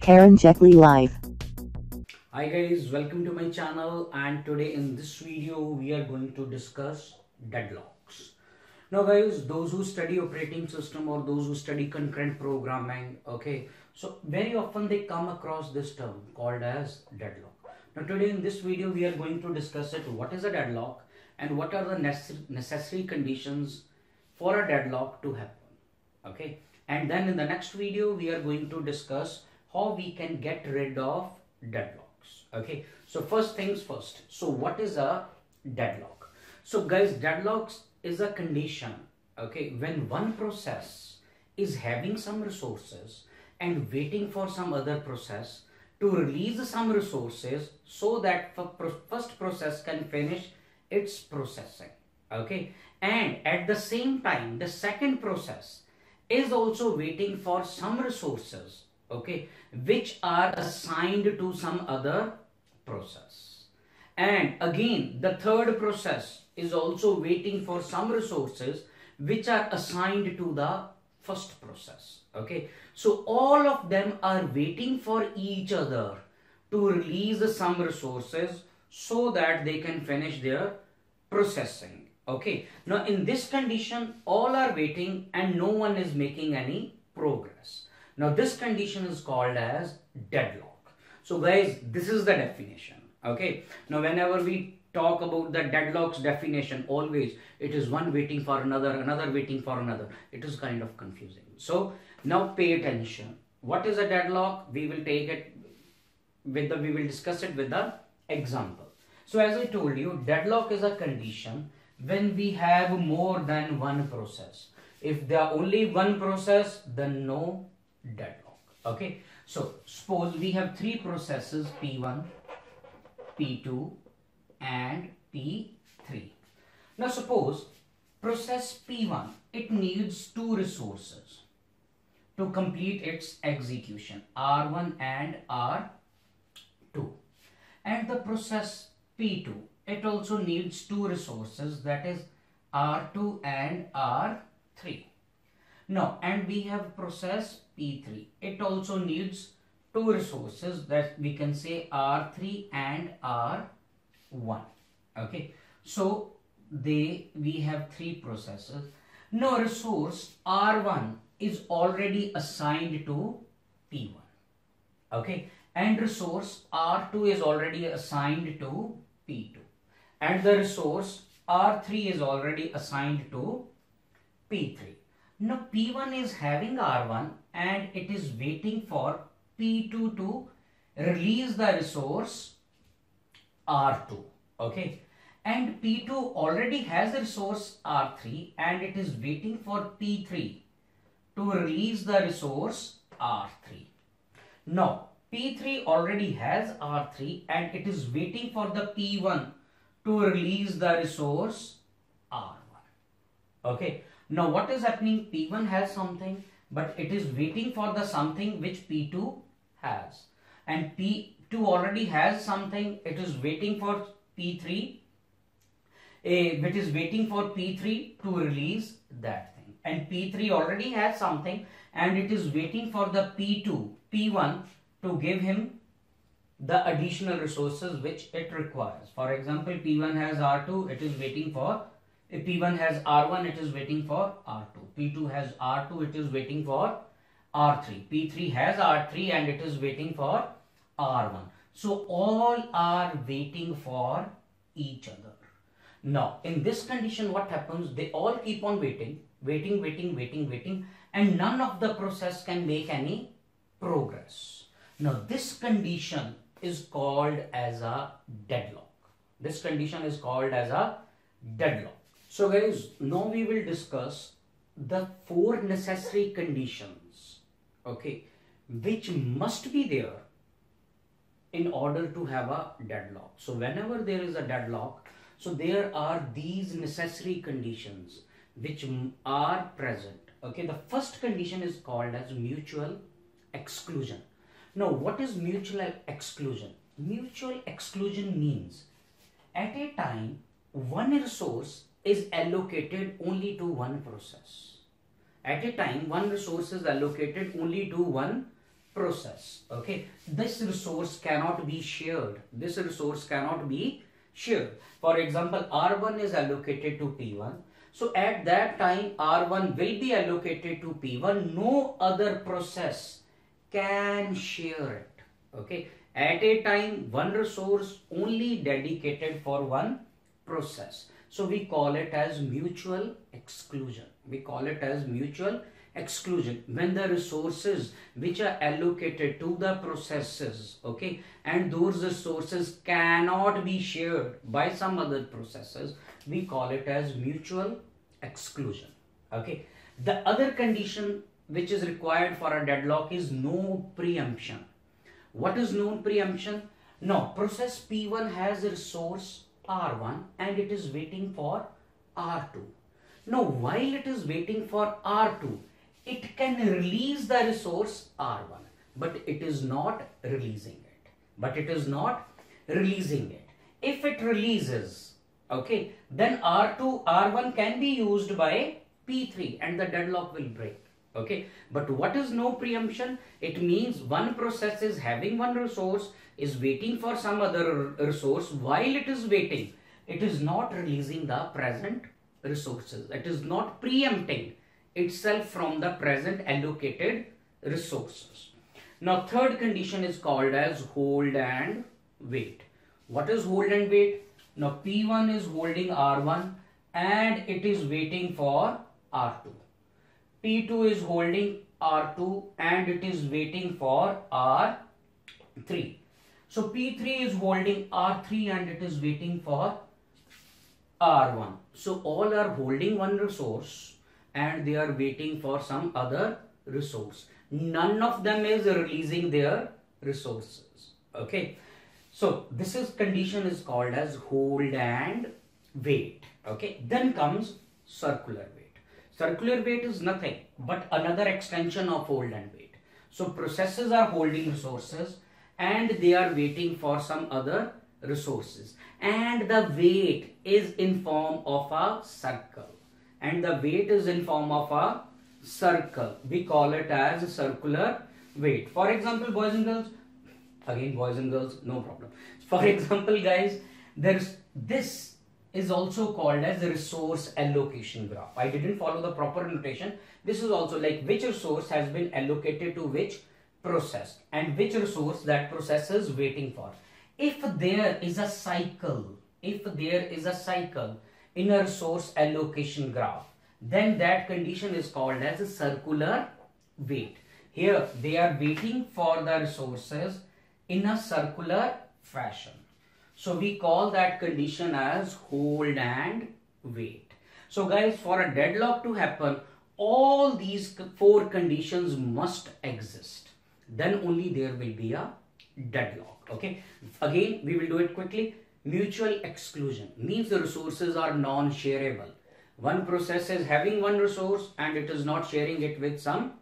Karan Jetli Live. Hi guys, welcome to my channel and today in this video we are going to discuss deadlocks. Now guys, those who study operating system or those who study concurrent programming, okay, so very often they come across this term called as deadlock. Now today in this video we are going to discuss it, what is a deadlock and what are the necessary conditions for a deadlock to happen, okay. And then in the next video we are going to discuss how we can get rid of deadlocks. okay? So first things first. So what is a deadlock? So guys deadlocks is a condition okay when one process is having some resources and waiting for some other process to release some resources so that first process can finish its processing okay? And at the same time the second process is also waiting for some resources okay? Which are assigned to some other process. And again the third process is also waiting for some resources which are assigned to the first process. Okay? So all of them are waiting for each other to release some resources so that they can finish their processing. Okay? Now in this condition all are waiting and no one is making any progress now this condition is called as deadlock. So guys, this is the definition. Okay. Now whenever we talk about the deadlocks definition, always it is one waiting for another, another waiting for another. It is kind of confusing. So now pay attention. What is a deadlock? We will take it with the, we will discuss it with the example. So as I told you, deadlock is a condition when we have more than one process. If there are only one process, then no deadlock. Okay? So suppose we have three processes p1 p2 and p3 now suppose process p1 it needs two resources to complete its execution r1 and r2 and the process p2 it also needs two resources that is r2 and r3 now, and we have process P3. It also needs two resources that we can say R3 and R1. Okay. So, they we have three processes. Now, resource R1 is already assigned to P1. Okay. And resource R2 is already assigned to P2. And the resource R3 is already assigned to P3. Now P1 is having R1 and it is waiting for P2 to release the resource R2. Okay. And P2 already has a resource R3 and it is waiting for P3 to release the resource R3. Now P3 already has R3 and it is waiting for the P1 to release the resource R1. Okay. Now what is happening? P1 has something but it is waiting for the something which P2 has. And P2 already has something. It is waiting for P3. A, eh, which is waiting for P3 to release that thing. And P3 already has something and it is waiting for the P2, P1 to give him the additional resources which it requires. For example, P1 has R2, it is waiting for if P1 has R1, it is waiting for R2. P2 has R2, it is waiting for R3. P3 has R3 and it is waiting for R1. So all are waiting for each other. Now, in this condition, what happens? They all keep on waiting, waiting, waiting, waiting, waiting, and none of the process can make any progress. Now, this condition is called as a deadlock. This condition is called as a deadlock. So guys, now we will discuss the four necessary conditions, okay, which must be there in order to have a deadlock. So whenever there is a deadlock, so there are these necessary conditions which are present. Okay, the first condition is called as mutual exclusion. Now, what is mutual exclusion? Mutual exclusion means at a time one resource is allocated only to one process. At a time, one resource is allocated only to one process. Okay, this resource cannot be shared. This resource cannot be shared. For example, R1 is allocated to P1. So at that time, R1 will be allocated to P1. No other process can share it. Okay, at a time, one resource only dedicated for one process. So we call it as mutual exclusion. We call it as mutual exclusion. When the resources which are allocated to the processes okay and those resources cannot be shared by some other processes we call it as mutual exclusion. Okay? The other condition which is required for a deadlock is no preemption. What is known preemption? No process p1 has a resource r1 and it is waiting for r2 now while it is waiting for r2 it can release the resource R1, but it is not releasing it. But it is not releasing it. If it releases, okay, then R2, R1 can be used by P3 and the deadlock will break. Okay, but what is no preemption? It means one process is having one resource, is waiting for some other resource. While it is waiting, it is not releasing the present resources. It is not preempting itself from the present allocated resources. Now third condition is called as hold and wait. What is hold and wait? Now P1 is holding R1 and it is waiting for R2. P2 is holding R2 and it is waiting for R3. So P3 is holding R3 and it is waiting for R1. So all are holding one resource and they are waiting for some other resource. None of them is releasing their resources. Okay. So this is condition is called as hold and wait. Okay. Then comes circular wait. Circular wait is nothing but another extension of hold and wait. So processes are holding resources and they are waiting for some other resources and the wait is in form of a circle and the wait is in form of a circle. We call it as circular wait. For example, boys and girls, again boys and girls, no problem. For example, guys, there's this is also called as the resource allocation graph. I didn't follow the proper notation. This is also like which resource has been allocated to which process and which resource that process is waiting for. If there is a cycle, if there is a cycle, inner source allocation graph then that condition is called as a circular wait here they are waiting for the resources in a circular fashion so we call that condition as hold and wait so guys for a deadlock to happen all these four conditions must exist then only there will be a deadlock okay again we will do it quickly Mutual exclusion means the resources are non-shareable. One process is having one resource and it is not sharing it with some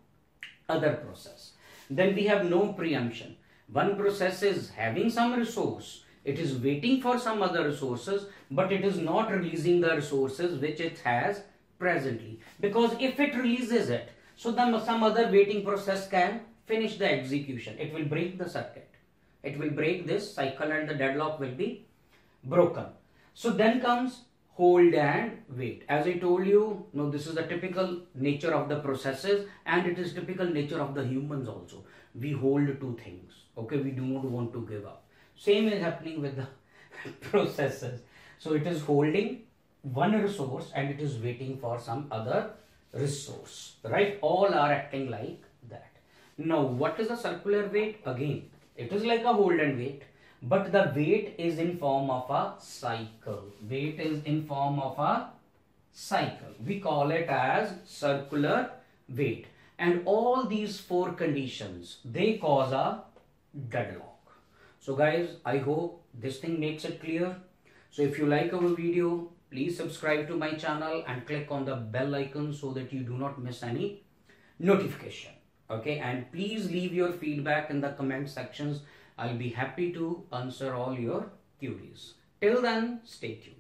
other process. Then we have no preemption. One process is having some resource. It is waiting for some other resources, but it is not releasing the resources which it has presently. Because if it releases it, so then some other waiting process can finish the execution. It will break the circuit. It will break this cycle and the deadlock will be broken. So then comes hold and wait. As I told you, no, this is the typical nature of the processes and it is typical nature of the humans also. We hold two things. Okay, we do not want to give up. Same is happening with the processes. So it is holding one resource and it is waiting for some other resource. Right? All are acting like that. Now, what is the circular wait? Again, it is like a hold and wait but the wait is in form of a cycle. Wait is in form of a cycle. We call it as circular wait. And all these four conditions, they cause a deadlock. So guys, I hope this thing makes it clear. So if you like our video, please subscribe to my channel and click on the bell icon so that you do not miss any notification. Okay, and please leave your feedback in the comment sections I'll be happy to answer all your queries. Till then, stay tuned.